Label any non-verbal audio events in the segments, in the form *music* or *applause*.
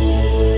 Música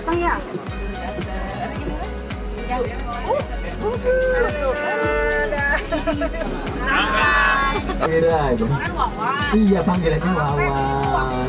datang ya? Aja. Iya panggilannya Wawan.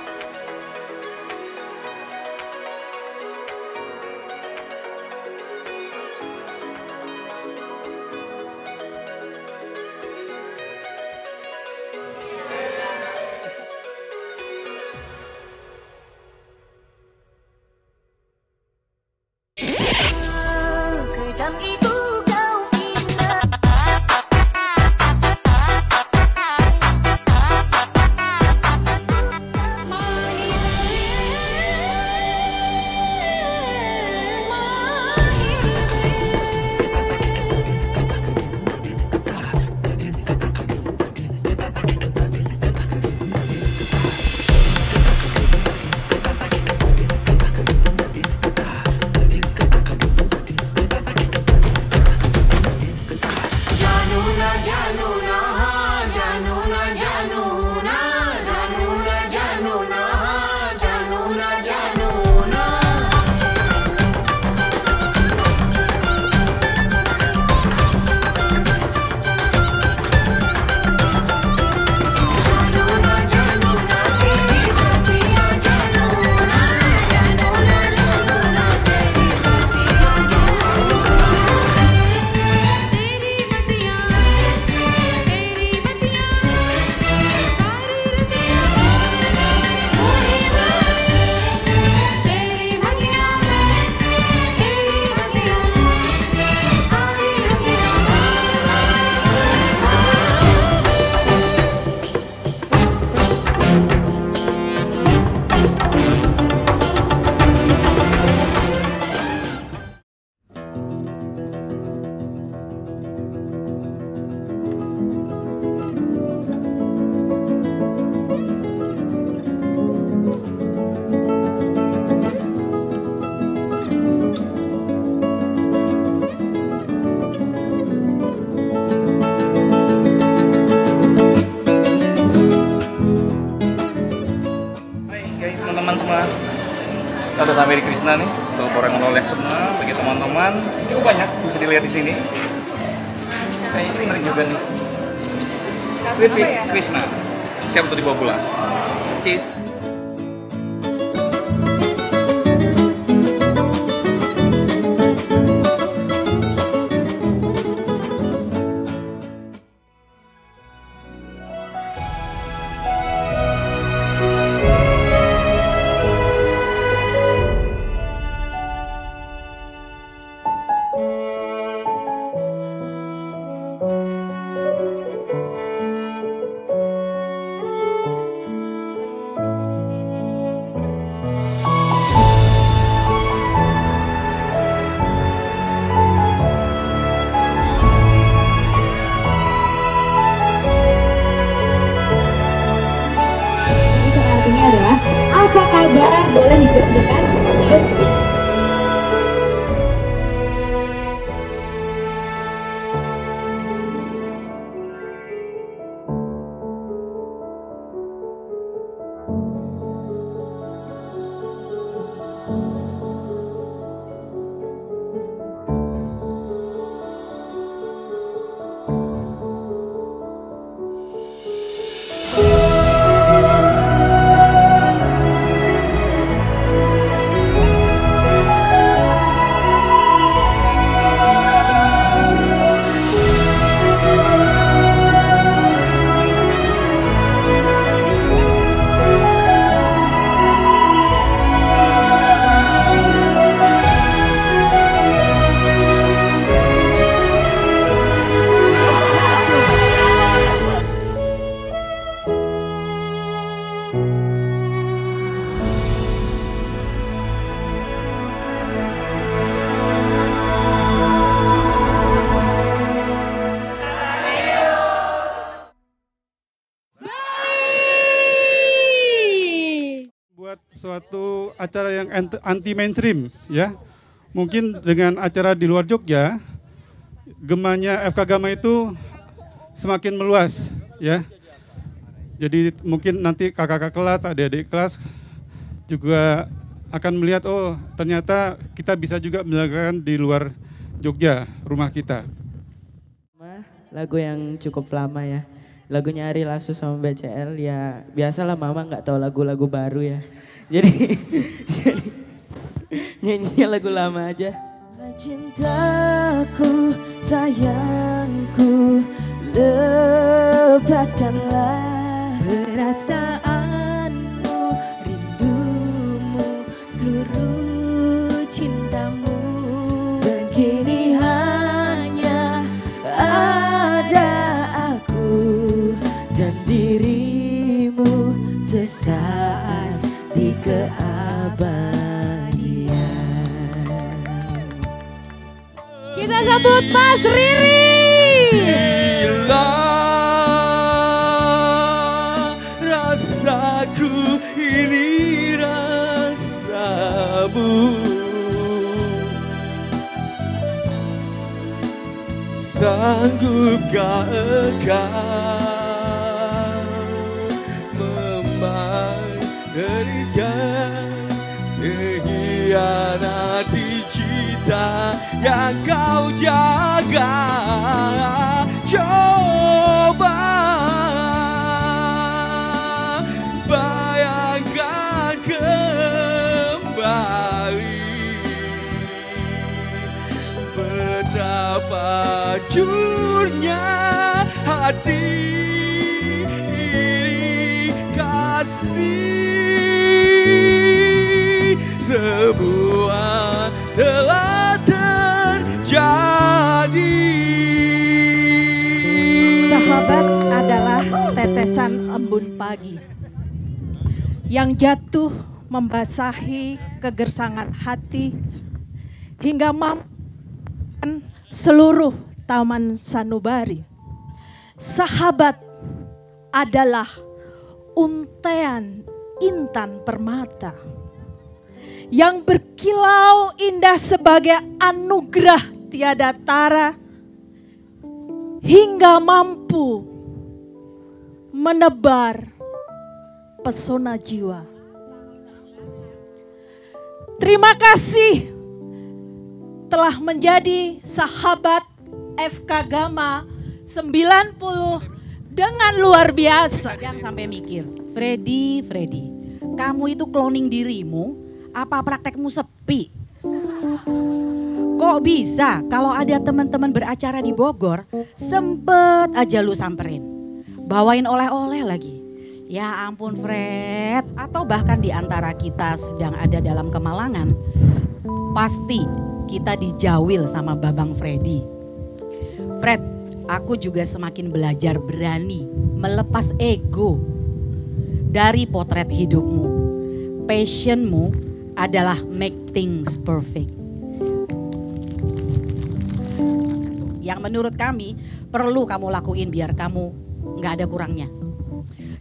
Krishna. Siap untuk dibawa pulang Cheers suatu acara yang ant- anti mainstream ya. Mungkin dengan acara di luar Jogja, gemanya FK Gama itu semakin meluas ya. Jadi mungkin nanti kakak-kakak kelas, adik-adik kelas juga akan melihat oh ternyata kita bisa juga menjalankan di luar Jogja, rumah kita. lagu yang cukup lama ya lagunya Ari Lasso sama BCL ya biasalah mama nggak tahu lagu-lagu baru ya. *laughs* Jadi jadi nyanyinya lagu lama aja. Cintaku, sayangku, lepaskanlah Perasaanmu, rasaku ini rasamu. Sanggupkah engkau memberikan Mengkhianati cinta yang kau jaga? Coba Sahabat adalah tetesan embun pagi yang jatuh membasahi kegersangan hati hingga mampu seluruh taman sanubari. Sahabat adalah untean intan permata yang berkilau indah sebagai anugerah tiada tara hingga mampu menebar pesona jiwa. Terima kasih telah menjadi sahabat FK Gama 90 dengan luar biasa. Kadang sampai mikir, Freddy, Freddy, kamu itu cloning dirimu, apa praktekmu sepi? Kok bisa kalau ada teman-teman beracara di Bogor, sempet aja lu samperin. Bawain oleh-oleh lagi. Ya ampun Fred, atau bahkan di antara kita sedang ada dalam kemalangan, pasti kita dijawil sama Babang Freddy. Fred, aku juga semakin belajar berani melepas ego dari potret hidupmu. Passionmu adalah make things perfect. Yang menurut kami perlu kamu lakuin biar kamu nggak ada kurangnya.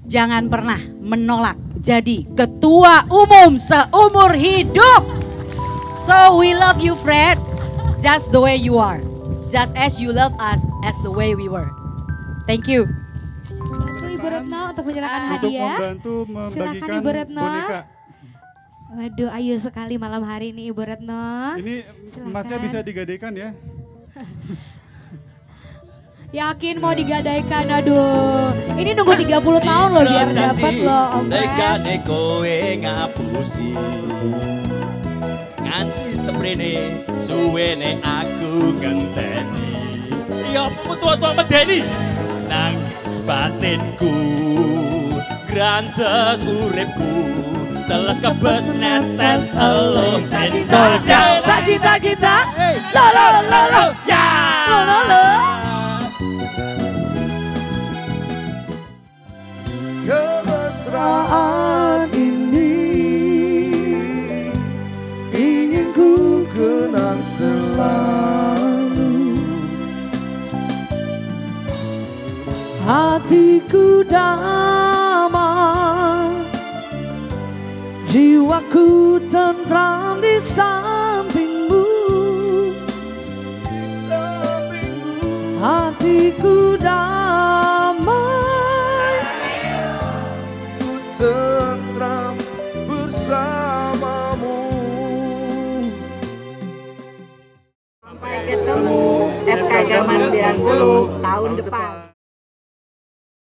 Jangan pernah menolak jadi ketua umum seumur hidup. So we love you Fred, just the way you are. Just as you love us as the way we were. Thank you. Ibu Retno untuk menyerahkan Untuk hadiah. membantu Silakan membagikan Ibu Retno. boneka. Waduh, ayo sekali malam hari ini Ibu Retno. Ini Silakan. emasnya bisa digadaikan ya. *laughs* Yakin mau digadaikan, aduh. Ini nunggu 30 tahun loh biar dapat loh, Om Fred. Tekane kowe ngapusi Nganti seprene suwene aku genteni Ya apa tua-tua medeni Nangis batinku Grantes uripku Teles kebes netes elo Tendol Tak kita kita. Lo lo lo lo. Ya Lo lo lo. hatiku damai jiwaku tentram di sampingmu. Hatiku damai ku tentram bersamamu. Sampai ketemu FKG Mas 90